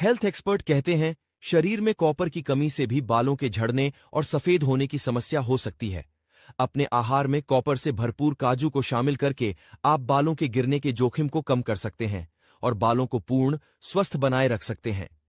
Health expert कहते हैं, शरीर में कॉपर की कमी से भी बालों के झड़ने और सफ़ेद होने की समस्या हो सकती है। अपने आहार में कॉपर से भरपूर काजू को शामिल करके आप बालों के गिरने के जोखिम को कम कर सकते हैं और बालों को पूर्ण, स्वस्थ बनाए रख सकते हैं।